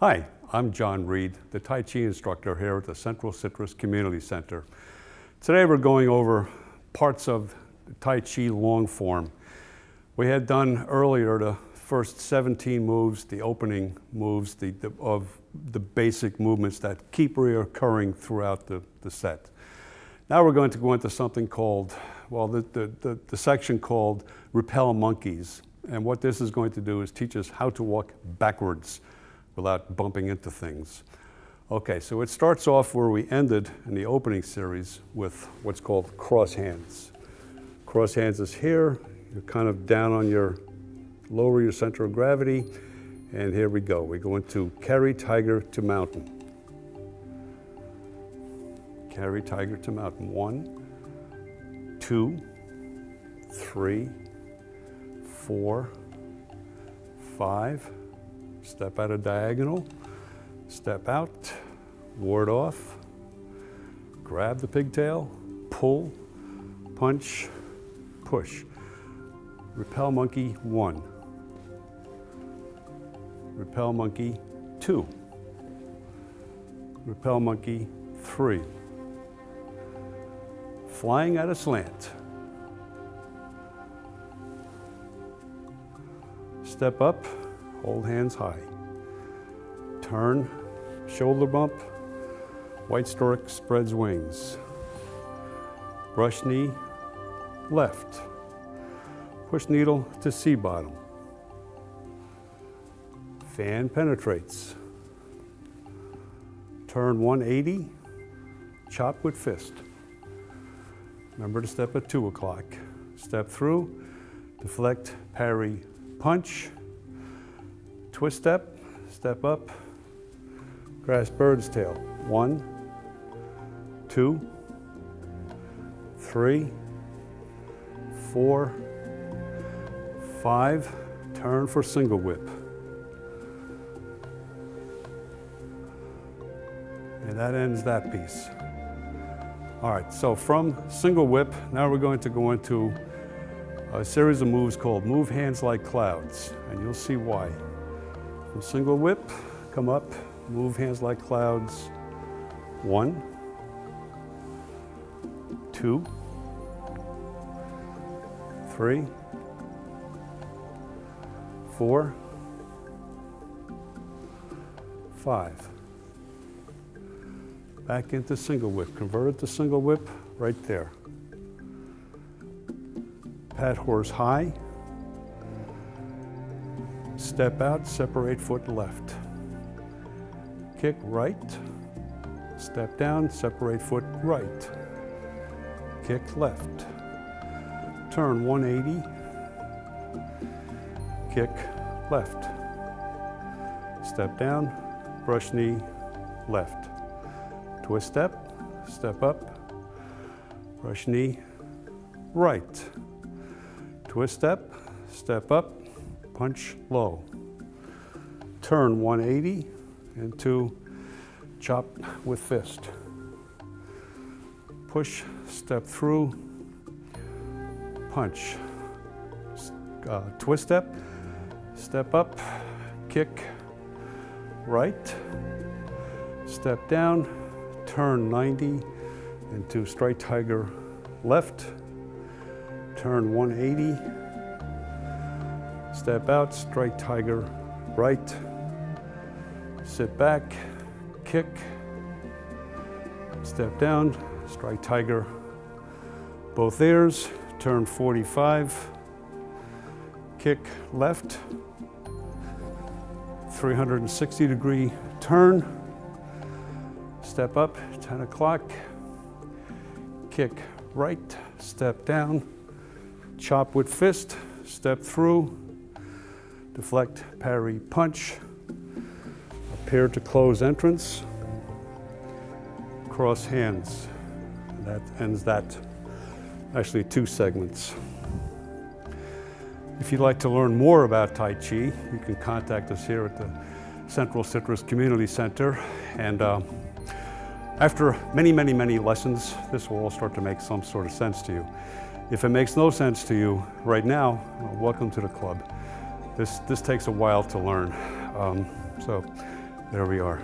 Hi, I'm John Read, the Tai Chi instructor here at the Central Citrus Community Center. Today we're going over parts of Tai Chi long form. We had done earlier the first 17 moves, the opening moves the, the, of the basic movements that keep reoccurring throughout the, the set. Now we're going to go into something called, well, the, the, the, the section called Repel Monkeys. And what this is going to do is teach us how to walk backwards without bumping into things. Okay, so it starts off where we ended in the opening series with what's called cross hands. Cross hands is here, you're kind of down on your lower your center of gravity, and here we go. We go into carry tiger to mountain. Carry tiger to mountain. One, two, three, four, five. Step out of diagonal, step out, ward off, grab the pigtail, pull, punch, push. Repel monkey one. Repel monkey two. Repel monkey three. Flying at a slant. Step up, hold hands high. Turn, shoulder bump, white stork spreads wings. Brush knee, left. Push needle to sea bottom. Fan penetrates. Turn 180, chop with fist. Remember to step at 2 o'clock. Step through, deflect, parry, punch, twist step, step up, grasp bird's tail. One, two, three, four, five, turn for single whip. And that ends that piece. All right, so from single whip, now we're going to go into a series of moves called Move Hands Like Clouds, and you'll see why. Single whip, come up, move hands like clouds. One, two, three, four, five. Back into single whip. Convert it to single whip right there. Pat horse high. Step out, separate foot left. Kick right. Step down, separate foot right. Kick left. Turn 180 kick left. Step down, brush knee left. Twist step, step up, brush knee right. Twist step, step up, punch low. Turn 180 into chop with fist. Push, step through, punch. Uh, twist step, Step up, kick, right, step down, turn 90 into strike tiger left, turn 180, step out, strike tiger right, sit back, kick, step down, straight tiger, both ears, turn 45, kick left, 360 degree turn, step up, 10 o'clock, kick right, step down, chop with fist, step through, deflect, parry, punch, appear to close entrance, cross hands. That ends that, actually two segments. If you'd like to learn more about Tai Chi, you can contact us here at the Central Citrus Community Center. And uh, after many, many, many lessons, this will all start to make some sort of sense to you. If it makes no sense to you right now, welcome to the club. This, this takes a while to learn. Um, so There we are.